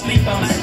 sleep on the